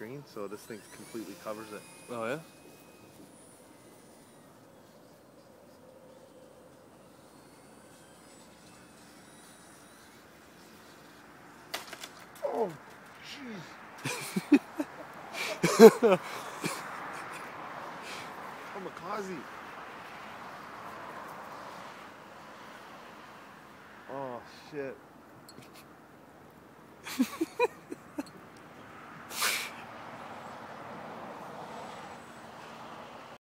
screen, so this thing completely covers it. Oh yeah. Oh, jeez. Kamikaze. Oh, shit.